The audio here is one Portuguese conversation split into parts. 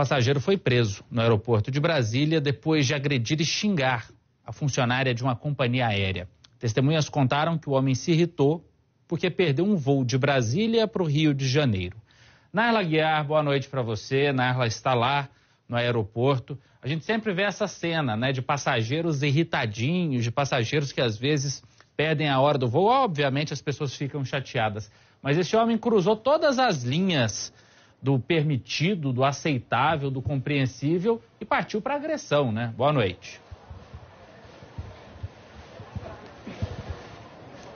passageiro foi preso no aeroporto de Brasília depois de agredir e xingar a funcionária de uma companhia aérea. Testemunhas contaram que o homem se irritou porque perdeu um voo de Brasília para o Rio de Janeiro. Naila Guiar, boa noite para você. Naila está lá no aeroporto. A gente sempre vê essa cena, né, de passageiros irritadinhos, de passageiros que às vezes pedem a hora do voo. Obviamente as pessoas ficam chateadas. Mas esse homem cruzou todas as linhas do permitido, do aceitável, do compreensível e partiu para agressão, né? Boa noite.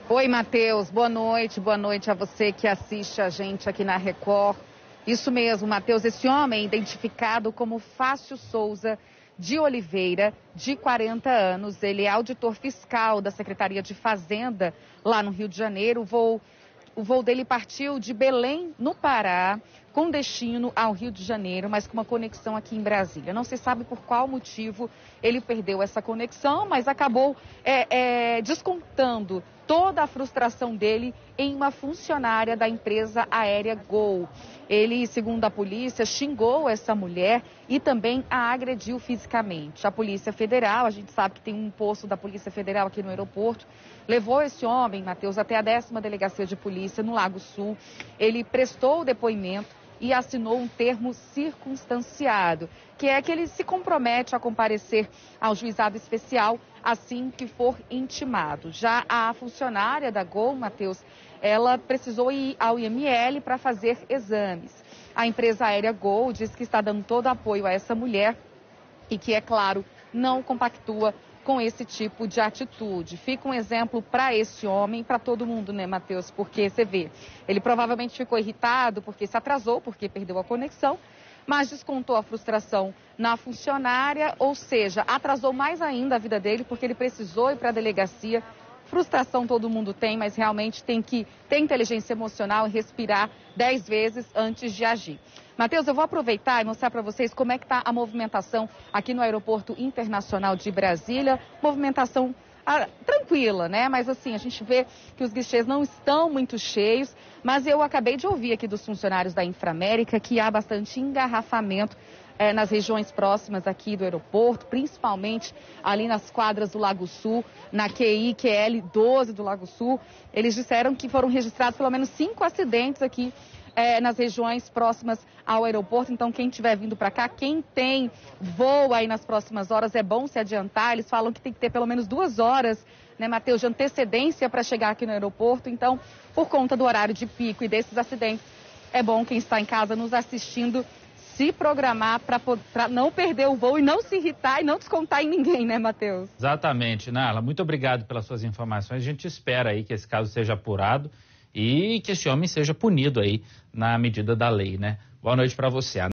Oi, Matheus. Boa noite. Boa noite a você que assiste a gente aqui na Record. Isso mesmo, Matheus. Esse homem, identificado como Fácio Souza de Oliveira, de 40 anos, ele é auditor fiscal da Secretaria de Fazenda lá no Rio de Janeiro. O voo o voo dele partiu de Belém, no Pará, com destino ao Rio de Janeiro, mas com uma conexão aqui em Brasília. Não se sabe por qual motivo ele perdeu essa conexão, mas acabou é, é, descontando toda a frustração dele em uma funcionária da empresa aérea Gol. Ele, segundo a polícia, xingou essa mulher e também a agrediu fisicamente. A Polícia Federal, a gente sabe que tem um posto da Polícia Federal aqui no aeroporto, levou esse homem, Matheus, até a décima delegacia de polícia no Lago Sul. Ele prestou o depoimento e assinou um termo circunstanciado, que é que ele se compromete a comparecer ao juizado especial assim que for intimado. Já a funcionária da Gol, Matheus, ela precisou ir ao IML para fazer exames. A empresa aérea Gol diz que está dando todo apoio a essa mulher e que, é claro, não compactua com esse tipo de atitude. Fica um exemplo para esse homem, para todo mundo, né, Matheus? Porque você vê, ele provavelmente ficou irritado porque se atrasou, porque perdeu a conexão, mas descontou a frustração na funcionária, ou seja, atrasou mais ainda a vida dele porque ele precisou ir para a delegacia. Frustração todo mundo tem, mas realmente tem que ter inteligência emocional e respirar dez vezes antes de agir. Matheus, eu vou aproveitar e mostrar para vocês como é que está a movimentação aqui no Aeroporto Internacional de Brasília. Movimentação ah, tranquila, né? Mas assim, a gente vê que os guichês não estão muito cheios. Mas eu acabei de ouvir aqui dos funcionários da Inframérica que há bastante engarrafamento é, nas regiões próximas aqui do aeroporto, principalmente ali nas quadras do Lago Sul, na QI, QL 12 do Lago Sul. Eles disseram que foram registrados pelo menos cinco acidentes aqui é, nas regiões próximas ao aeroporto. Então, quem estiver vindo para cá, quem tem voo aí nas próximas horas, é bom se adiantar. Eles falam que tem que ter pelo menos duas horas, né, Matheus, de antecedência para chegar aqui no aeroporto. Então, por conta do horário de pico e desses acidentes, é bom quem está em casa nos assistindo se programar para não perder o voo e não se irritar e não descontar em ninguém, né, Matheus? Exatamente, Nala. Muito obrigado pelas suas informações. A gente espera aí que esse caso seja apurado e que esse homem seja punido aí na medida da lei, né? Boa noite para você.